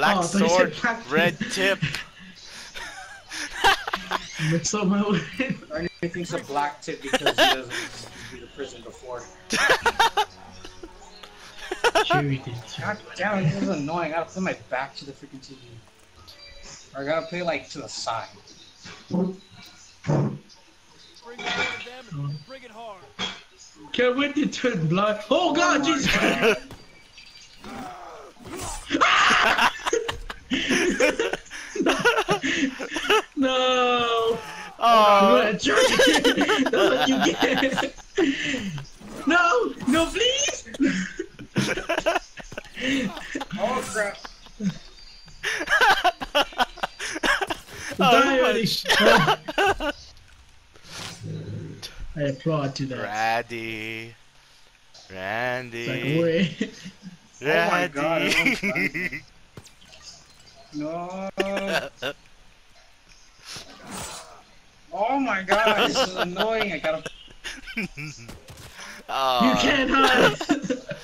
Black Oh, I thought you sword, said black red tip. Mix up my word. Ernie thinks a black tip because he doesn't be to prison before. Sure we did. God damn it, this is annoying. I gotta put my back to the freaking TV. Or I gotta play like to the side. Bring it hard, them. Bring it hard. Can't wait to turn blind. Oh god, oh, my Jesus God. No! Oh, I'm gonna jerk you. That's what you get. No! No, please! Oh crap. Die oh already. I applaud to that. Randy. It's like, Randy. Oh my God, No. Oh my god, this is annoying. I gotta. oh, You can't hide!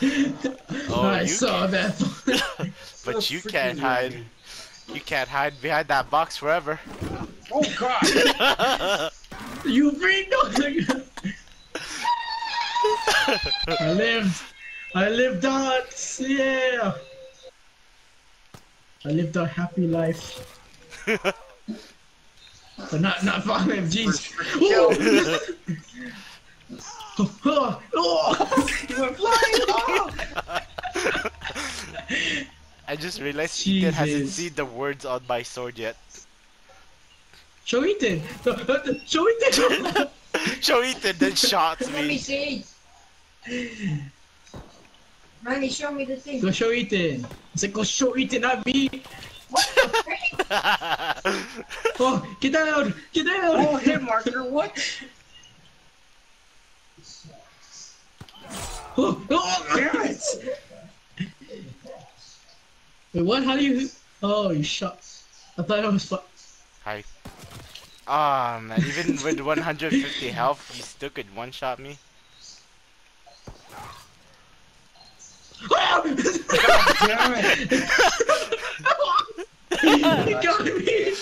Oh, I you saw that. But you can't hide. annoying. You can't hide behind that box forever. Oh god. you bring no. I lived. I lived on. Yeah. I lived a happy life. But not not five MGs. Kill. Oh, oh, You went flying. I just realized Ethan hasn't seen the words on my sword yet. Show Ethan. Show Ethan. Show Ethan, then shots Let me me. see. Randy, show me the thing. Go show Ethan. I said go show Ethan, not me. What the frick? Oh, get down. Get down. Oh, hit marker. What? Oh, oh, Damn it. Wait, what? How do you? Oh, you shot. I thought I was. Fu- Hi. Ah man, even with 150 health, you still could one-shot me. Oh! Damn it. he got me.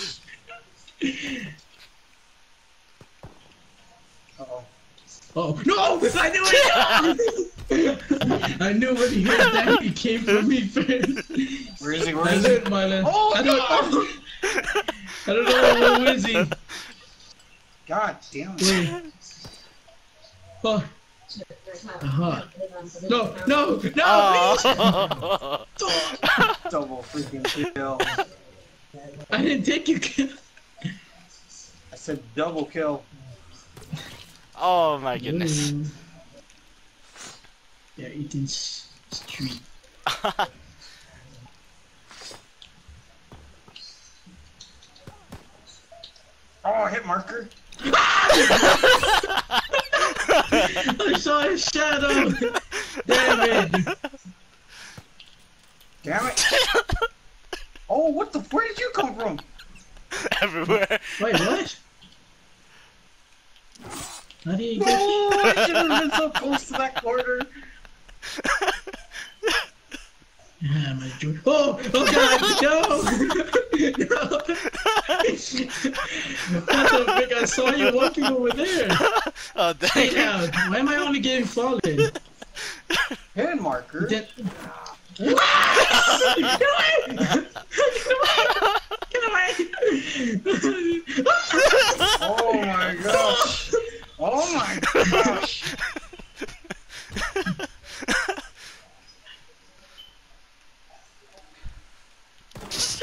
Uh-oh. Oh no! I knew it. I knew when he heard that he came for me first. Where is he? Where I is he? Oh, I don't know. I don't know where is he. God damn it. Wait. Oh Uh-huh. no! No! No! Oh. Please! Double freaking kill. I didn't take your kill. I said double kill. Oh my goodness. Ooh. Yeah, Ethan's street. Oh, hit marker. I saw his shadow. Damn it! Damn it. Oh, what the? Where did you come from? Everywhere. Wait, what? How do you No, get? I should have been so close to that corner. Ah, my joy. Oh! Oh God! No! no! What the frick? I saw you walking over there. Oh Stay dang. down. Why am I only getting fallen? Hit marker. Get... Get away! Get away! Oh my gosh. Oh my gosh.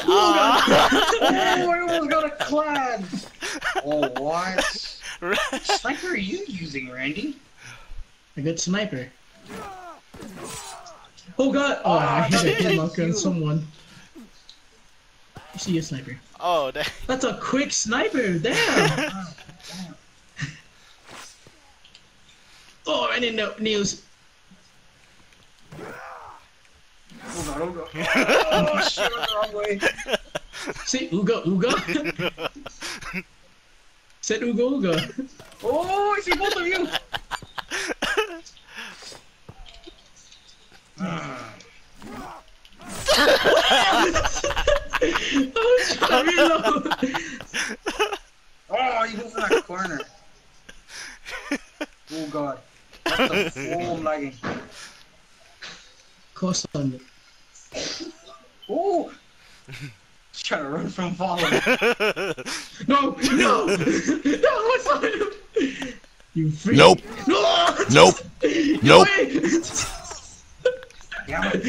Oh, I almost got a clad. Oh, what? Sniper are you using, Randy? A good sniper. Oh god! Oh, I hit a that's on someone. You see a sniper. oh dang. That's a quick sniper! Damn! oh, I didn't know news. Hold on, hold on. Oh, shit, went the wrong way. See, Uga, Uga. Said Uga, Uga. Oh, I see both of you. Ah. gotta reload. Oh, you moved in that corner. Oh god. What the? Oh, I'm lagging. Course on it. Oh! Just trying to run from falling. No, no, no, what's on him? You freak. Nope. No. Nope. Nope. Damn it.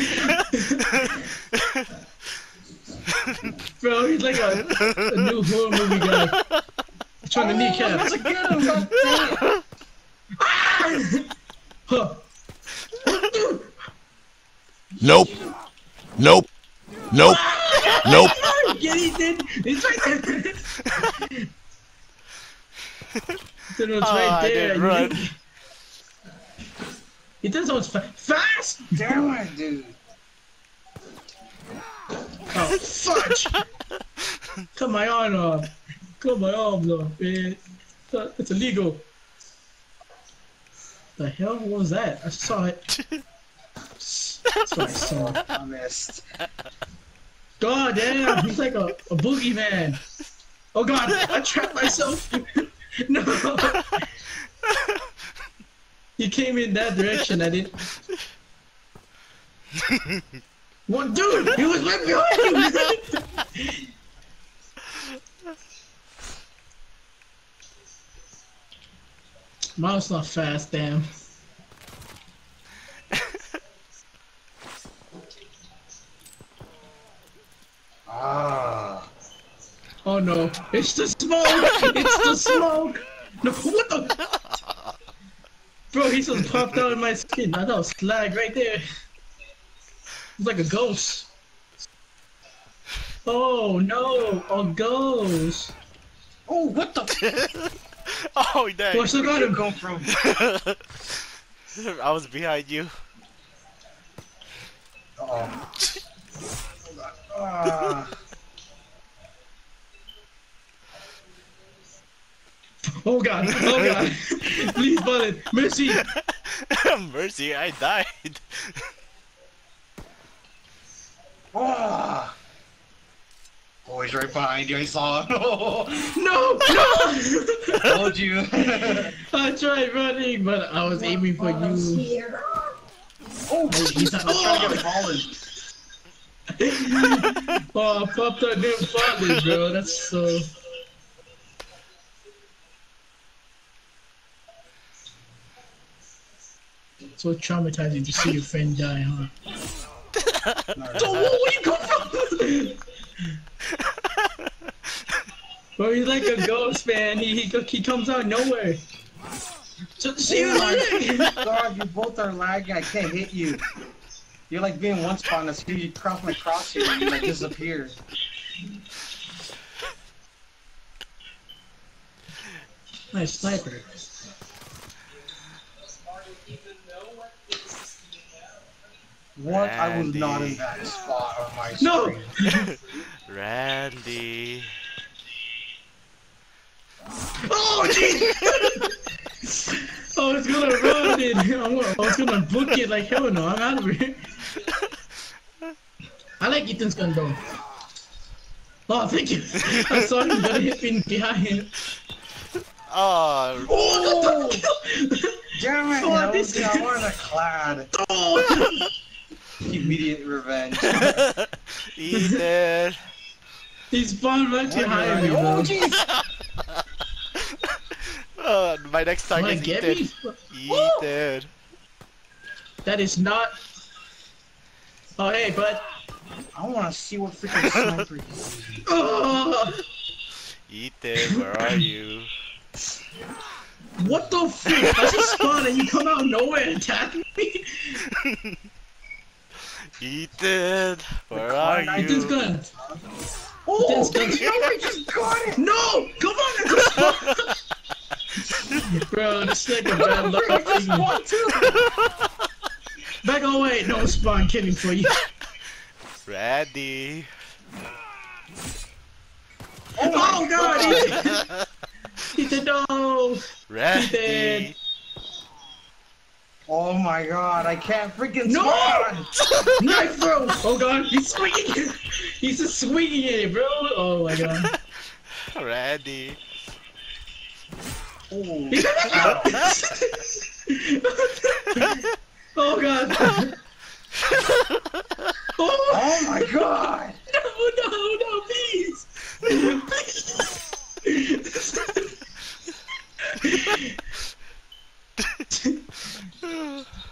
Bro, he's like a, a new horror movie guy. He's trying to oh, kneecap. That's a good one, god damn it. Huh. Nope. Nope. Nope. Nope. Get it, dude. It's right there. Dude, it's Oh, right I didn't You run. think- He does so fa- fast. Damn it, dude. Oh, fudge! Cut my arm off. Cut my arms off, man. It's- It's illegal. The hell was that? I saw it. That's what I saw. I missed. God damn, he's like a, a boogeyman. Oh god, I trapped myself. no. He came in that direction, I didn't. One dude, he was right behind you. Mine's not fast, damn. Ah. Oh no, it's the smoke! It's the smoke! No, what the? Bro, he just popped out of my skin. I thought it was slag right there. It's like a ghost. Oh no, a ghost. Oh, what the? oh, dang. Well, I still got Where'd come from? I was behind you. Oh. Ah. Oh god, oh god. Please, bullet. Mercy. Mercy, I died. Ah. Oh, he's right behind you. I saw him. Oh, No, no! told you. I tried running, but I was aiming for you. here. oh, He's I'm trying to get fallen. Oh, I popped out them falling, bro. That's so. So traumatizing to see your friend die, huh? So where where you come from? Bro, he's like a ghost, man. He he, he comes out of nowhere. So see Oh my you god, you both are lagging. I can't hit you. You're like being one spot, and as soon as you cross my crosshair, you like disappear. Nice sniper. What? I was not in that spot on my No! screen. Randy. Oh, jeez! I was gonna run it. I wa- I was gonna book it like hell no. I'm out of here. I like Ethan's gun though. Oh, thank you. I saw him gonna hit me behind. Oh, Oh, Damn it! Oh, I, this- was, I wanted a clad. oh. Immediate revenge. Ethan. He spawned right behind me, oh, jeez! Uh, my next target is get Ethan. me? Ethan. That is not. Oh, hey, bud. I want to see what freaking sniper he's using. Oh, Ethan, where are you? what the freak? I just spawned and you come out of nowhere and attack me. Ethan, where are Ethan's you? gun. Oh, Ethan's gun. no, I just got it! No! Come on! I. Bro, this is like a bad luck I just thing. spawned too! Back away! No spawn killing for you. Ready. Oh god! Ethan, Ethan no! Randy. Oh my god, I can't freaking No! spawn! Knife throw! Oh god, he's swinging! He's just swinging it, bro! Oh my god. Randy. Oh, oh god. Oh, oh my god! no, no, no, please!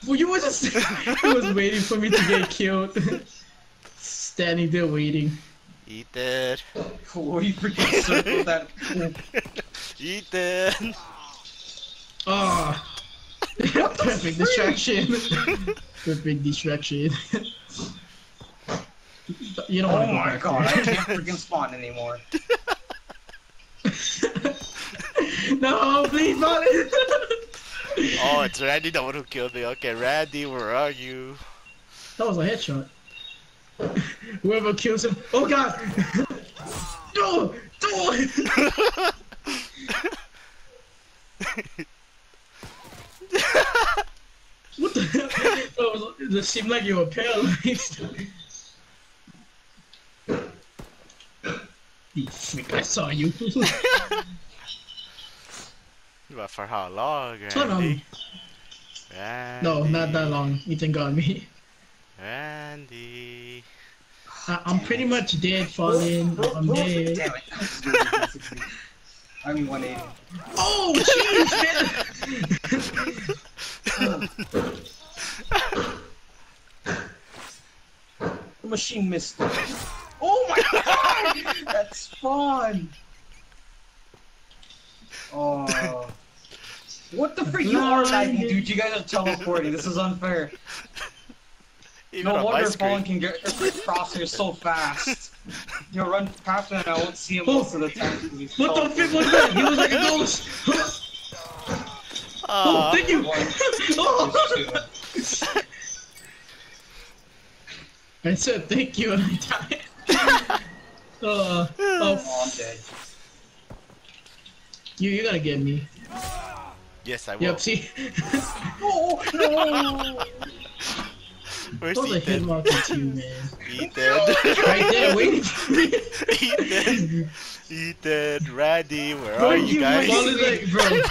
well, you was just he was waiting for me to get killed. Standing there waiting. Ethan. Oh, you freaking circled that. Ethan. Ah. Perfect distraction. Perfect distraction. you don't Oh want to go my back god, I can't freaking spawn anymore. no, please, not. Oh, it's Randy the one who killed me. Okay, Randy, where are you? That was a headshot. Whoever kills him. Oh god! No! No! what the hell? It seemed like you were paralyzed. you freak, I saw you. But for how long, Turn on. Randy? Randy. No, not that long. Ethan got me. Randy. I, I'm pretty much dead, falling. I'm dead. Damn it. I'm just doing 160. I mean 180. Oh, jeez, man! The machine missed. it. Oh my god! That's fun! Oh. What the freak? You are lagging, dude. You guys are teleporting. This is unfair. Even No on my wonder screen. Fallen can get across here so fast. You'll run past him and I won't see him most of the time. he's What the so- frick was that? He was like a ghost! Oh, thank you! One, Oh. two. I said thank you and I died. Uh, oh, Oh, I'm dead. you, you gotta get me. Yes, I will. Yep, see? Oh, no! Where's That was a hit Ethan? mark at you, man. Ethan. Right there, waiting for me. Ethan. Ethan. Randy, where Bro, are you you guys? Fun is like, bro.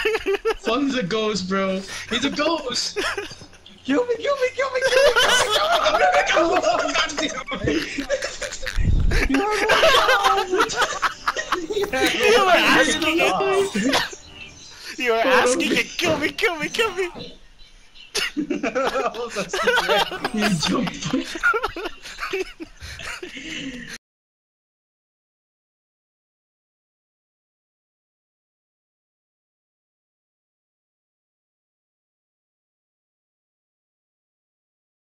Fun's a ghost, bro. He's a ghost. Kill me, kill me, kill me, kill me, kill me, kill me! I'm gonna kill him! God damn it! You're You were asking it asking it, kill me, kill me, kill me! he jumped.